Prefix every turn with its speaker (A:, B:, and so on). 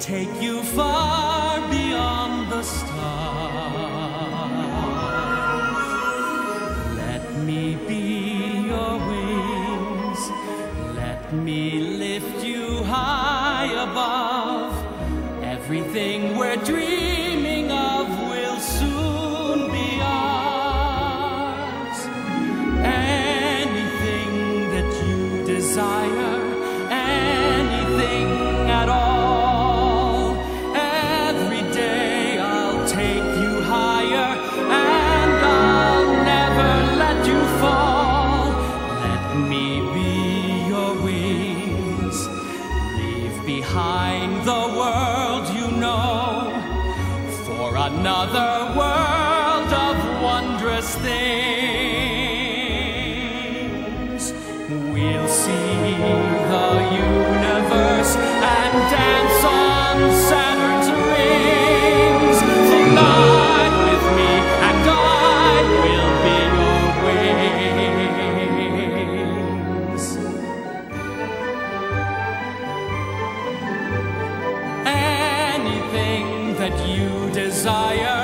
A: take you far beyond the stars. Me lift you high above. Everything we're dreaming of will soon be ours. Anything that you desire, anything at all. Every day I'll take behind the world you know for another world of wondrous things. We'll see you desire.